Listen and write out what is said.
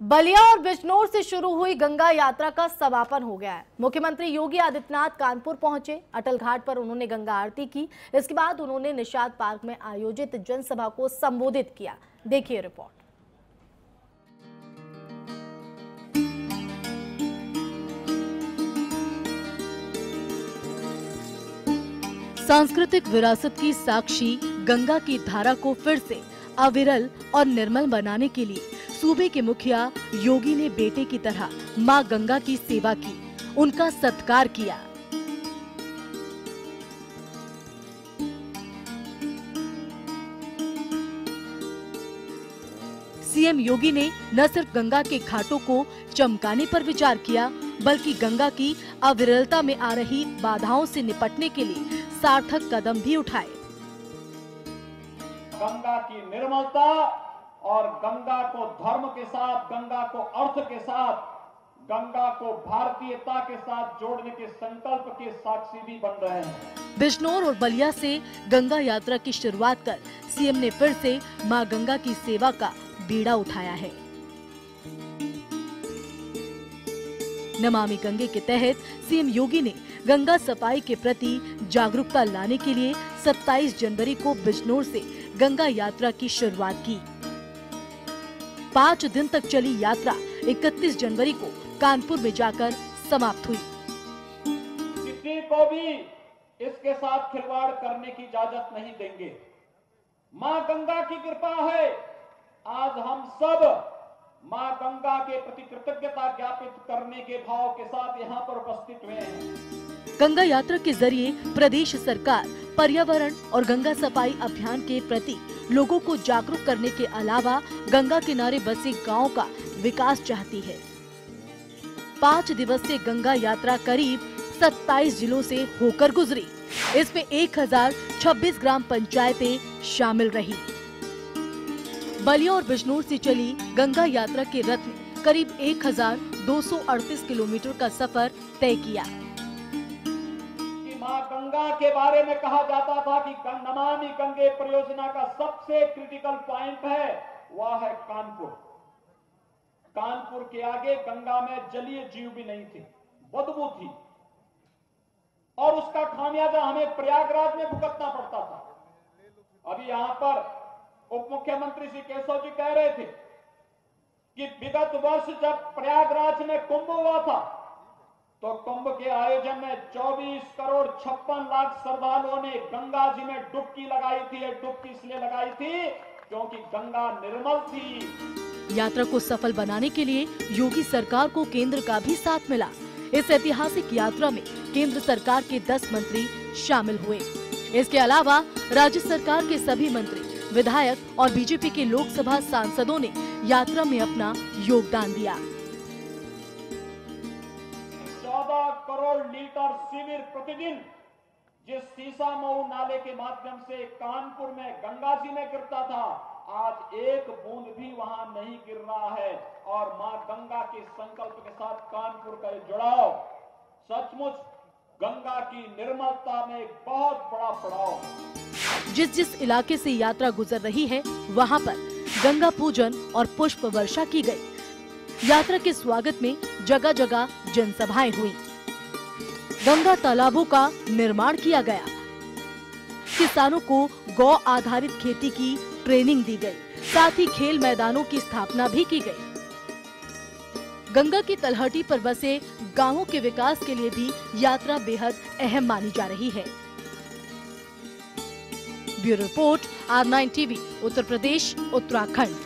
बलिया और बिजनौर से शुरू हुई गंगा यात्रा का समापन हो गया है। मुख्यमंत्री योगी आदित्यनाथ कानपुर पहुँचे। अटल घाट पर उन्होंने गंगा आरती की। इसके बाद उन्होंने निषाद पार्क में आयोजित जनसभा को संबोधित किया। देखिए रिपोर्ट। सांस्कृतिक विरासत की साक्षी गंगा की धारा को फिर से अविरल और निर्मल बनाने के लिए सूबे के मुखिया योगी ने बेटे की तरह माँ गंगा की सेवा की, उनका सत्कार किया। सीएम योगी ने न सिर्फ़ गंगा के घाटों को चमकाने पर विचार किया, बल्कि गंगा की अविरलता में आ रही बाधाओं से निपटने के लिए सार्थक कदम भी उठाए। गंगा की निर्मलता और गंगा को धर्म के साथ, गंगा को अर्थ के साथ, गंगा को भारतीयता के साथ जोड़ने के संकल्प के साक्षी भी बन रहे हैं। बिजनौर और बलिया से गंगा यात्रा की शुरुआत कर सीएम ने फिर से माँ गंगा की सेवा का बीड़ा उठाया है। नमामि गंगे के तहत सीएम योगी ने गंगा सफ़ाई के प्रति जागरूकता लाने के लिए 27 जनवरी को बिजनौर से गंगा यात्रा की शुरुआत की। पाँच दिन तक चली यात्रा 31 जनवरी को कानपुर में जाकर समाप्त हुई। किसी को भी इसके साथ खिलवाड़ करने की इजाज़त नहीं देंगे। माँ गंगा की कृपा है। आज हम सब माँ गंगा के प्रति कृतज्ञता ज्ञापित करने के भाव के साथ यहाँ पर उपस्थित हुए हैं। गंगा यात्रा के ज़रिए प्रदेश सरकार पर्यावरण और गंगा सफ़ाई अभियान के प्रति लोगों को जागरूक करने के अलावा गंगा किनारे बसे गाँव का विकास चाहती है। पाँच दिवसीय गंगा यात्रा करीब 27 जिलों से होकर गुजरी। इसमें 1026 ग्राम पंचायतें शामिल रही। बलिया और बिजनौर से चली गंगा यात्रा के रथ ने करीब 1238 किलोमीटर का सफ़र तय किया। माँ गंगा के बारे में कहा जाता था कि नमामि गंगे परियोजना का सबसे क्रिटिकल पॉइंट है, वह है कानपुर। कानपुर के आगे गंगा में जलीय जीव भी नहीं थे बदबू थी। और उसका खामियाजा हमें प्रयागराज में भुगतना पड़ता था। अभी यहाँ पर उप मुख्यमंत्री श्री केशव जी कह रहे थे कि विगत वर्ष जब प्रयागराज में कुंभ हुआ था तो कुंभ के आयोजन में 24 करोड़ छप्पन लाख श्रद्धालुओं ने गंगा जी में डुबकी लगाई थी। डुबकी इसलिए लगाई थी क्योंकि गंगा निर्मल थी। यात्रा को सफल बनाने के लिए योगी सरकार को केंद्र का भी साथ मिला। इस ऐतिहासिक यात्रा में केंद्र सरकार के 10 मंत्री शामिल हुए। इसके अलावा राज्य सरकार के सभी मंत्री, विधायक और बीजेपी के लोकसभा सांसदों ने यात्रा में अपना योगदान दिया। 14 करोड़ लीटर सीवर प्रतिदिन, जिस सीसा मऊ नाले के माध्यम से कानपुर में, गंगा जी में गिरता था, आज एक बूंद भी वहाँ नहीं गिर रहा है और माँ गंगा के संकल्प के साथ कानपुर का जुड़ाव, सचमुच गंगा की निर्मलता में बहुत बड़ा पड़ाव जिस जिस इलाके से यात्रा गुजर रही है, वहाँ पर गंगा पूजन और पुष्प वर्षा की गई। यात्रा के स्वागत में जगह जगह जनसभाएँ हुई। गंगा तालाबों का निर्माण किया गया। किसानों को गौ आधारित खेती की ट्रेनिंग दी गई। साथ ही खेल मैदानों की स्थापना भी की गई। गंगा की तलहटी पर बसे गाँवों के विकास के लिए भी यात्रा बेहद अहम मानी जा रही है। Bureau report, R nine TV, Uttar Pradesh, Uttarakhand.